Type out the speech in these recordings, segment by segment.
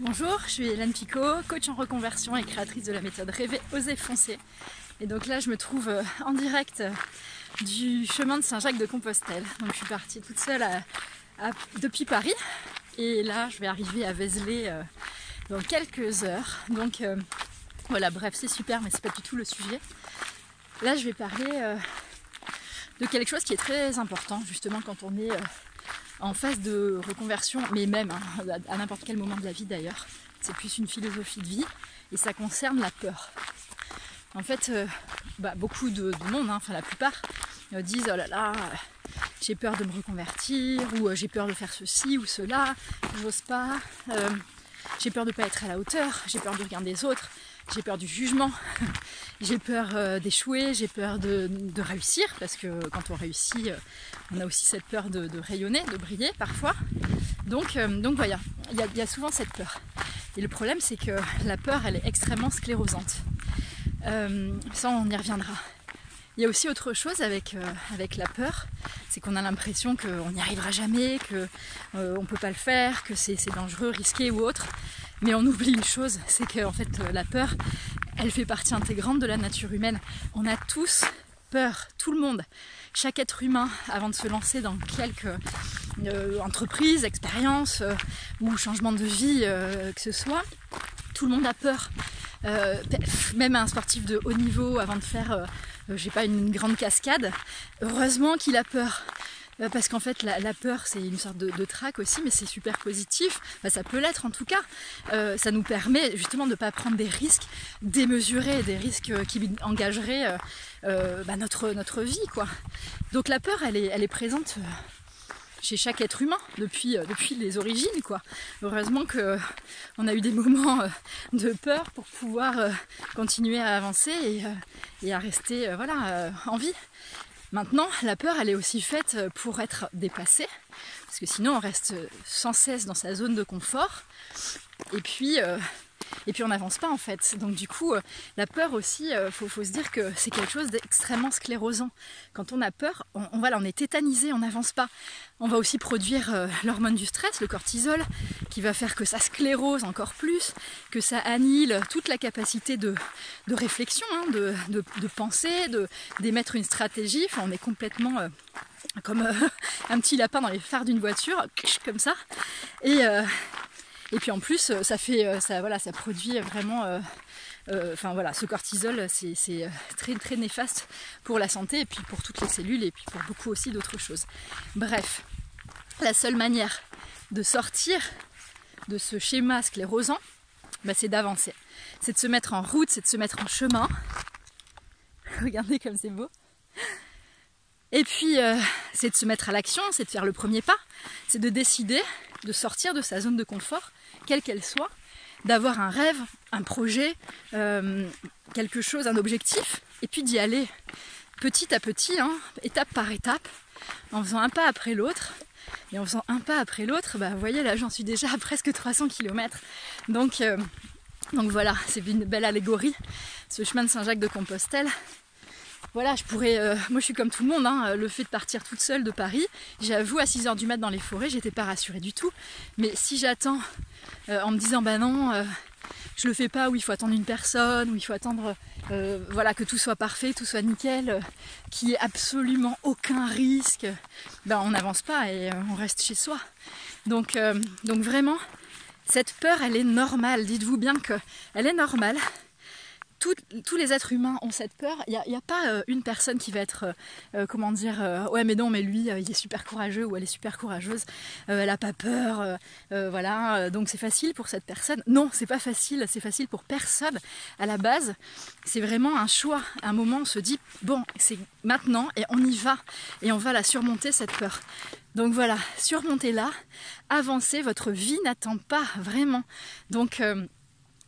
Bonjour, je suis Hélène Picot, coach en reconversion et créatrice de la méthode Rêver, Oser, Foncer. Et donc là, je me trouve euh, en direct euh, du chemin de Saint-Jacques de Compostelle. Donc je suis partie toute seule depuis Paris. Et là, je vais arriver à Vézelay euh, dans quelques heures. Donc voilà, bref, c'est super, mais c'est pas du tout le sujet. Là, je vais parler de quelque chose qui est très important, justement, quand on est en phase de reconversion, mais même hein, à n'importe quel moment de la vie d'ailleurs. C'est plus une philosophie de vie et ça concerne la peur. En fait, euh, bah, beaucoup de, monde, hein, enfin la plupart, euh, disent oh là là, j'ai peur de me reconvertir ou euh, j'ai peur de faire ceci ou cela, j'ose pas, j'ai peur de ne pas être à la hauteur, j'ai peur du regard des autres, j'ai peur du jugement, j'ai peur euh, d'échouer, j'ai peur de, réussir, parce que quand on réussit, euh, on a aussi cette peur de, rayonner, de briller parfois. Donc, euh, donc voilà, il y, a souvent cette peur. Et le problème, c'est que la peur, elle est extrêmement sclérosante. ça, on y reviendra. Il y a aussi autre chose avec, avec la peur, c'est qu'on a l'impression qu'on n'y arrivera jamais, qu'on ne peut pas le faire, que c'est dangereux, risqué ou autre. Mais on oublie une chose, c'est qu'en fait la peur, elle fait partie intégrante de la nature humaine. On a tous peur, tout le monde. Chaque être humain, avant de se lancer dans quelque euh, entreprise, expérience euh, ou changement de vie euh, que ce soit, tout le monde a peur. Même un sportif de haut niveau, avant de faire, j'ai pas, une grande cascade, heureusement qu'il a peur. Euh, parce qu'en fait la, peur c'est une sorte de, trac aussi mais c'est super positif. Ça peut l'être en tout cas. Euh, ça nous permet justement de ne pas prendre des risques démesurés des risques qui engageraient euh, bah, notre, notre vie quoi. Donc la peur elle est, elle est présente chez chaque être humain depuis, depuis les origines quoi. Heureusement que on a eu des moments de peur pour pouvoir continuer à avancer et, à rester voilà en vie. Maintenant, la peur, elle est aussi faite pour être dépassée, parce que sinon on reste sans cesse dans sa zone de confort, et puis euh, et puis on n'avance pas en fait. Donc du coup, euh, la peur aussi, il euh, faut, se dire que c'est quelque chose d'extrêmement sclérosant. Quand on a peur, on, on est tétanisé, on n'avance pas. On va aussi produire euh, l'hormone du stress, le cortisol, qui va faire que ça sclérose encore plus, que ça annihile toute la capacité de, réflexion, hein, de, de, penser, d'émettre une stratégie. Enfin, on est complètement comme un petit lapin dans les phares d'une voiture, comme ça. Et, et puis en plus, euh, ça fait, euh, ça, voilà, ça produit vraiment. Euh, enfin voilà, ce cortisol, c'est très très néfaste pour la santé et puis pour toutes les cellules et puis pour beaucoup aussi d'autres choses. Bref, la seule manière de sortir de ce schéma sclérosant, bah, c'est d'avancer. C'est de se mettre en route, c'est de se mettre en chemin. Regardez comme c'est beau. Et puis, c'est de se mettre à l'action, c'est de faire le premier pas, c'est de décider de sortir de sa zone de confort quelle qu'elle soit, d'avoir un rêve, un projet, euh, quelque chose, un objectif, et puis d'y aller petit à petit, hein, étape par étape, en faisant un pas après l'autre. Et en faisant un pas après l'autre, bah, vous voyez là j'en suis déjà à presque 300 km. Donc, euh, donc voilà, c'est une belle allégorie, ce chemin de Saint-Jacques de Compostelle voilà, je pourrais. Euh, moi, je suis comme tout le monde. Hein, le fait de partir toute seule de Paris, j'avoue, à 6h du mat dans les forêts, j'étais pas rassurée du tout. Mais si j'attends euh, en me disant, bah non, euh, je le fais pas, où il faut attendre une personne, où il faut attendre voilà, que tout soit parfait, tout soit nickel, qu'il n'y ait absolument aucun risque, ben on n'avance pas et on reste chez soi. Donc, donc vraiment, cette peur, elle est normale. Dites-vous bien qu'elle est normale tous les êtres humains ont cette peur. Il n'y a, pas euh, une personne qui va être, euh, euh, comment dire, ouais mais non mais lui il est super courageux ou elle est super courageuse, elle n'a pas peur, voilà, donc c'est facile pour cette personne. Non, c'est pas facile, c'est facile pour personne. À la base, c'est vraiment un choix. un moment, on se dit bon, c'est maintenant et on y va et on va la surmonter cette peur. Donc voilà, surmontez-la, avancez, votre vie n'attend pas vraiment. Donc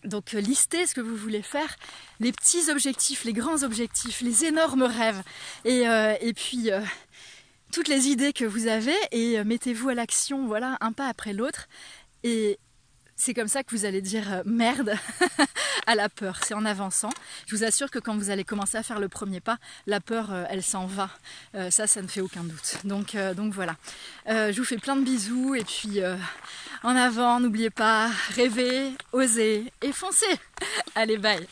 donc euh, listez ce que vous voulez faire, les petits objectifs, les grands objectifs, les énormes rêves, et, euh, puis euh, toutes les idées que vous avez, et mettez-vous à l'action, voilà, un pas après l'autre. Et c'est comme ça que vous allez dire merde à la peur. C'est en avançant. Je vous assure que quand vous allez commencer à faire le premier pas, la peur, euh, elle s'en va. Euh, ça, ça ne fait aucun doute. Donc, donc voilà. je vous fais plein de bisous et puis en avant, n'oubliez pas, rêver, oser et foncer. Allez, bye